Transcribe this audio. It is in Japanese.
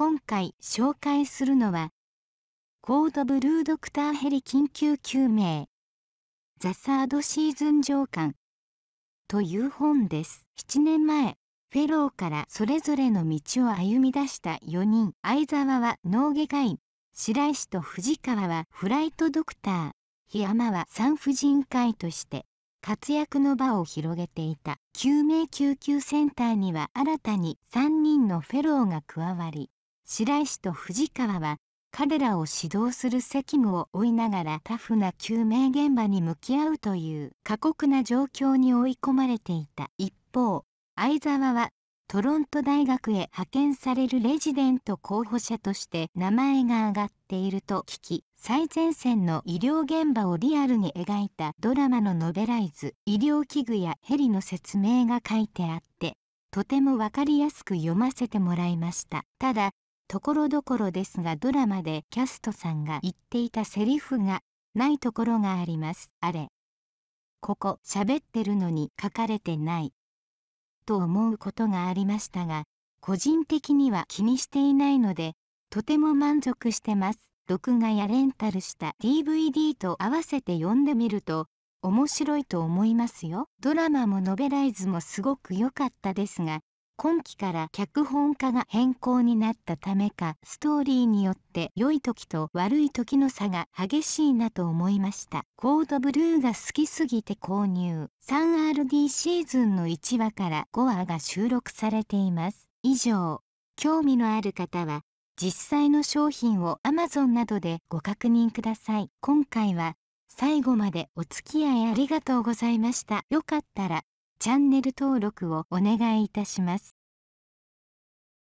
今回紹介するのはコードブルードクターヘリ緊急救命ザサードシーズン上官という本です。7年前フェローからそれぞれの道を歩み出した4人相沢は脳外科医白石と藤川はフライトドクター檜山は産婦人科医として活躍の場を広げていた。救命救急センターには新たに3人のフェローが加わり白石と藤川は彼らを指導する責務を負いながらタフな救命現場に向き合うという過酷な状況に追い込まれていた一方相沢はトロント大学へ派遣されるレジデント候補者として名前が挙がっていると聞き最前線の医療現場をリアルに描いたドラマのノベライズ医療器具やヘリの説明が書いてあってとてもわかりやすく読ませてもらいました。ただところどころですがドラマでキャストさんが言っていたセリフがないところがあります。あれ。ここ喋ってるのに書かれてない。と思うことがありましたが個人的には気にしていないのでとても満足してます。録画やレンタルした DVD と合わせて読んでみると面白いと思いますよ。ドラマもノベライズもすごく良かったですが今期から脚本家が変更になったためかストーリーによって良い時と悪い時の差が激しいなと思いました。コードブルーが好きすぎて購入。3RD シーズンの1話から5話が収録されています。以上。興味のある方は実際の商品を Amazon などでご確認ください。今回は最後までお付き合いありがとうございました。よかったらチャンネル登録をお願いいたします。